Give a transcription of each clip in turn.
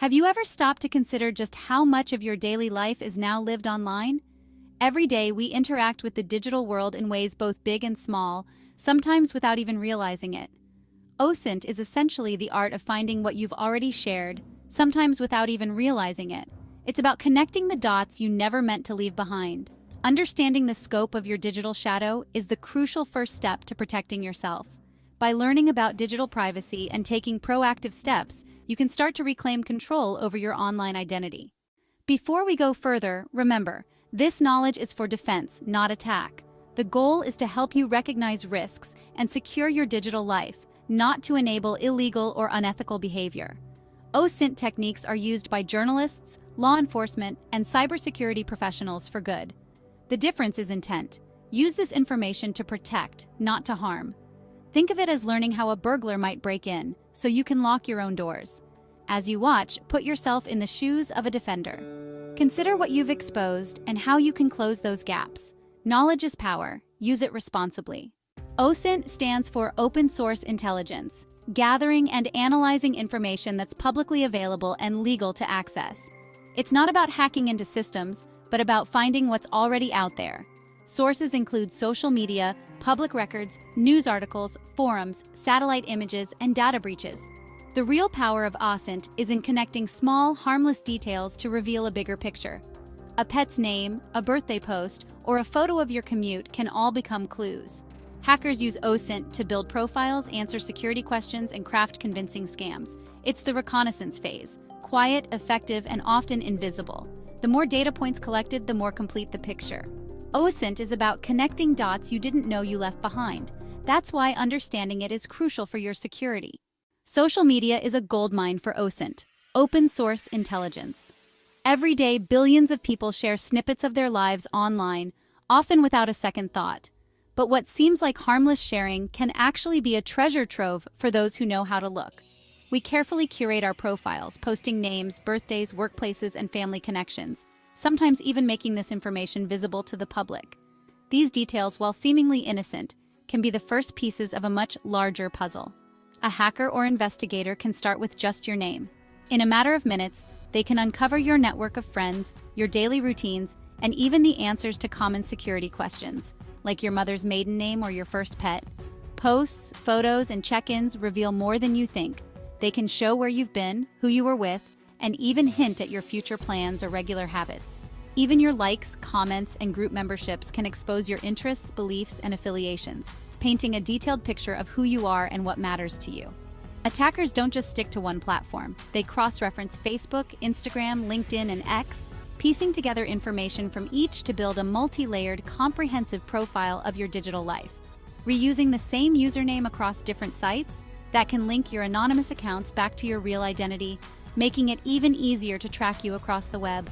Have you ever stopped to consider just how much of your daily life is now lived online? Every day, we interact with the digital world in ways both big and small, sometimes without even realizing it. OSINT is essentially the art of finding what you've already shared, sometimes without even realizing it. It's about connecting the dots you never meant to leave behind. Understanding the scope of your digital shadow is the crucial first step to protecting yourself. By learning about digital privacy and taking proactive steps, you can start to reclaim control over your online identity. Before we go further, remember, this knowledge is for defense, not attack. The goal is to help you recognize risks and secure your digital life, not to enable illegal or unethical behavior. OSINT techniques are used by journalists, law enforcement, and cybersecurity professionals for good. The difference is intent. Use this information to protect, not to harm. Think of it as learning how a burglar might break in, so you can lock your own doors. As you watch, put yourself in the shoes of a defender. Consider what you've exposed and how you can close those gaps. Knowledge is power. Use it responsibly. OSINT stands for Open Source Intelligence, gathering and analyzing information that's publicly available and legal to access. It's not about hacking into systems, but about finding what's already out there. Sources include social media, public records, news articles, forums, satellite images, and data breaches. The real power of OSINT is in connecting small, harmless details to reveal a bigger picture. A pet's name, a birthday post, or a photo of your commute can all become clues. Hackers use OSINT to build profiles, answer security questions, and craft convincing scams. It's the reconnaissance phase, quiet, effective, and often invisible. The more data points collected, the more complete the picture. OSINT is about connecting dots you didn't know you left behind. That's why understanding it is crucial for your security. Social media is a goldmine for OSINT, open source intelligence. Every day, billions of people share snippets of their lives online, often without a second thought. But what seems like harmless sharing can actually be a treasure trove for those who know how to look. We carefully curate our profiles, posting names, birthdays, workplaces, and family connections sometimes even making this information visible to the public. These details, while seemingly innocent, can be the first pieces of a much larger puzzle. A hacker or investigator can start with just your name. In a matter of minutes, they can uncover your network of friends, your daily routines, and even the answers to common security questions, like your mother's maiden name or your first pet. Posts, photos, and check-ins reveal more than you think. They can show where you've been, who you were with, and even hint at your future plans or regular habits. Even your likes, comments, and group memberships can expose your interests, beliefs, and affiliations, painting a detailed picture of who you are and what matters to you. Attackers don't just stick to one platform. They cross-reference Facebook, Instagram, LinkedIn, and X, piecing together information from each to build a multi-layered, comprehensive profile of your digital life. Reusing the same username across different sites, that can link your anonymous accounts back to your real identity, making it even easier to track you across the web.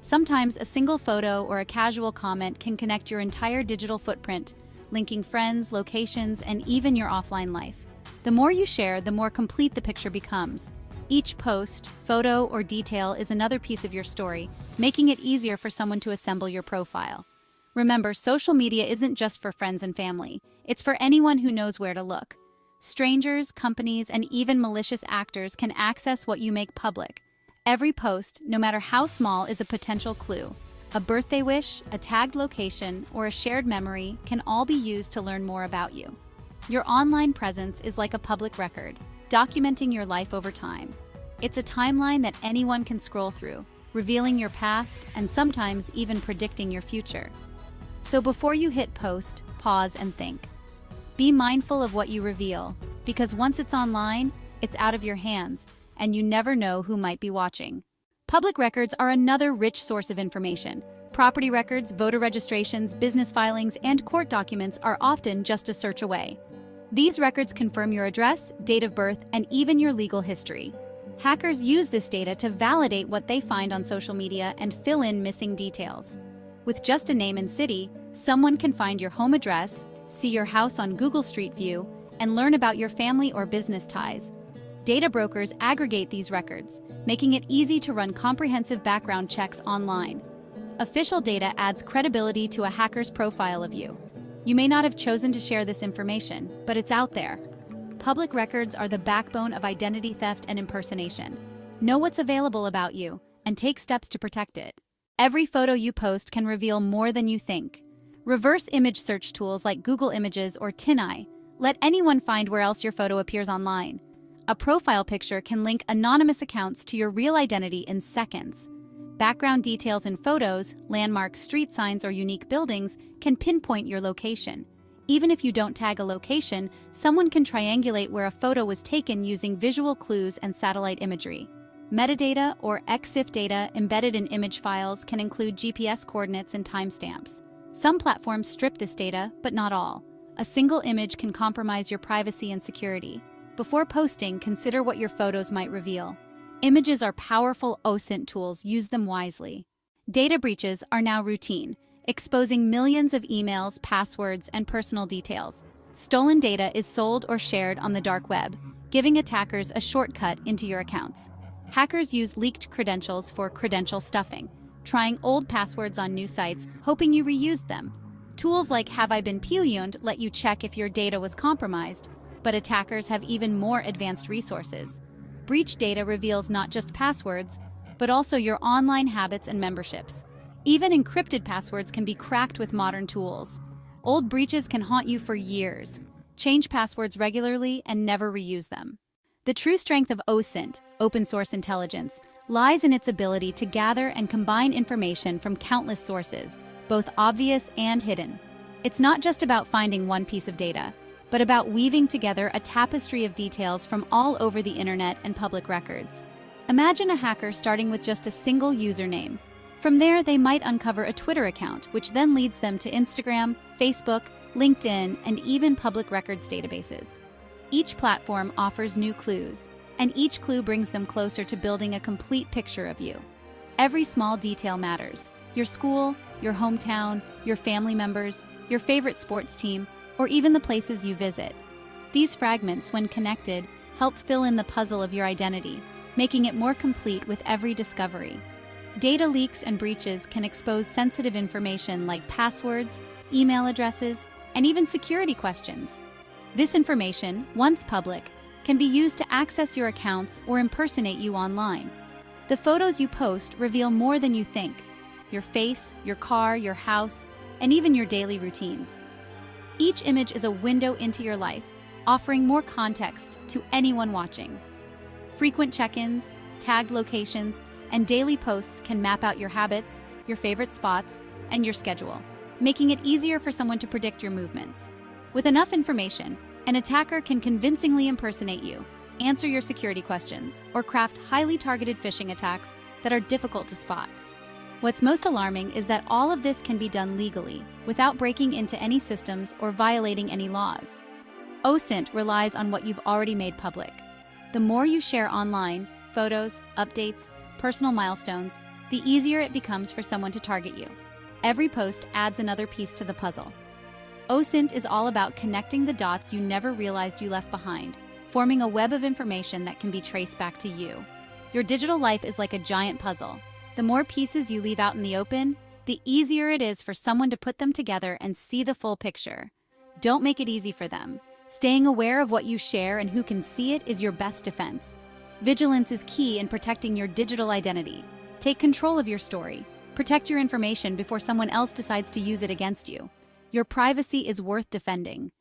Sometimes a single photo or a casual comment can connect your entire digital footprint, linking friends, locations, and even your offline life. The more you share, the more complete the picture becomes. Each post, photo, or detail is another piece of your story, making it easier for someone to assemble your profile. Remember, social media isn't just for friends and family. It's for anyone who knows where to look. Strangers, companies, and even malicious actors can access what you make public. Every post, no matter how small, is a potential clue. A birthday wish, a tagged location, or a shared memory can all be used to learn more about you. Your online presence is like a public record, documenting your life over time. It's a timeline that anyone can scroll through, revealing your past and sometimes even predicting your future. So before you hit post, pause and think. Be mindful of what you reveal, because once it's online, it's out of your hands, and you never know who might be watching. Public records are another rich source of information. Property records, voter registrations, business filings, and court documents are often just a search away. These records confirm your address, date of birth, and even your legal history. Hackers use this data to validate what they find on social media and fill in missing details. With just a name and city, someone can find your home address, see your house on Google Street View, and learn about your family or business ties. Data brokers aggregate these records, making it easy to run comprehensive background checks online. Official data adds credibility to a hacker's profile of you. You may not have chosen to share this information, but it's out there. Public records are the backbone of identity theft and impersonation. Know what's available about you and take steps to protect it. Every photo you post can reveal more than you think. Reverse image search tools like Google Images or TinEye let anyone find where else your photo appears online. A profile picture can link anonymous accounts to your real identity in seconds. Background details in photos, landmarks, street signs, or unique buildings can pinpoint your location. Even if you don't tag a location, someone can triangulate where a photo was taken using visual clues and satellite imagery. Metadata or EXIF data embedded in image files can include GPS coordinates and timestamps. Some platforms strip this data, but not all. A single image can compromise your privacy and security. Before posting, consider what your photos might reveal. Images are powerful OSINT tools, use them wisely. Data breaches are now routine, exposing millions of emails, passwords, and personal details. Stolen data is sold or shared on the dark web, giving attackers a shortcut into your accounts. Hackers use leaked credentials for credential stuffing, trying old passwords on new sites, hoping you reused them. Tools like Have I Been Pwned let you check if your data was compromised, but attackers have even more advanced resources. Breach data reveals not just passwords, but also your online habits and memberships. Even encrypted passwords can be cracked with modern tools. Old breaches can haunt you for years. Change passwords regularly and never reuse them. The true strength of OSINT, open source intelligence, lies in its ability to gather and combine information from countless sources, both obvious and hidden. It's not just about finding one piece of data, but about weaving together a tapestry of details from all over the internet and public records. Imagine a hacker starting with just a single username. From there, they might uncover a Twitter account, which then leads them to Instagram, Facebook, LinkedIn, and even public records databases. Each platform offers new clues, and each clue brings them closer to building a complete picture of you. Every small detail matters your school, your hometown, your family members, your favorite sports team, or even the places you visit. These fragments, when connected, help fill in the puzzle of your identity, making it more complete with every discovery. Data leaks and breaches can expose sensitive information like passwords, email addresses, and even security questions. This information, once public, can be used to access your accounts or impersonate you online. The photos you post reveal more than you think your face, your car, your house, and even your daily routines. Each image is a window into your life, offering more context to anyone watching. Frequent check ins, tagged locations, and daily posts can map out your habits, your favorite spots, and your schedule, making it easier for someone to predict your movements. With enough information, an attacker can convincingly impersonate you, answer your security questions, or craft highly targeted phishing attacks that are difficult to spot. What's most alarming is that all of this can be done legally, without breaking into any systems or violating any laws. OSINT relies on what you've already made public. The more you share online, photos, updates, personal milestones, the easier it becomes for someone to target you. Every post adds another piece to the puzzle. OSINT is all about connecting the dots you never realized you left behind, forming a web of information that can be traced back to you. Your digital life is like a giant puzzle. The more pieces you leave out in the open, the easier it is for someone to put them together and see the full picture. Don't make it easy for them. Staying aware of what you share and who can see it is your best defense. Vigilance is key in protecting your digital identity. Take control of your story. Protect your information before someone else decides to use it against you. Your privacy is worth defending.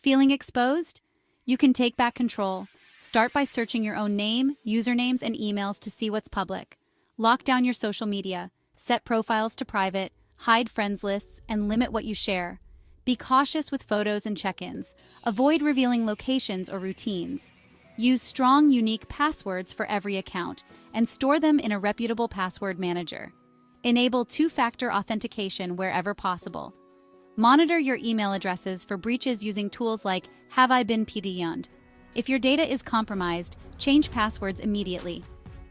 Feeling exposed? You can take back control. Start by searching your own name, usernames, and emails to see what's public. Lock down your social media, set profiles to private, hide friends lists, and limit what you share. Be cautious with photos and check ins. Avoid revealing locations or routines. Use strong, unique passwords for every account and store them in a reputable password manager. Enable two factor authentication wherever possible. Monitor your email addresses for breaches using tools like Have I Been Pwned? If your data is compromised, change passwords immediately.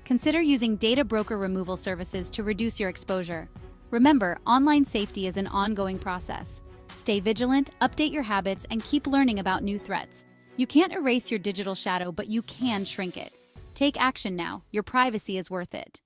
Consider using data broker removal services to reduce your exposure. Remember, online safety is an ongoing process. Stay vigilant, update your habits, and keep learning about new threats. You can't erase your digital shadow, but you can shrink it. Take action now. Your privacy is worth it.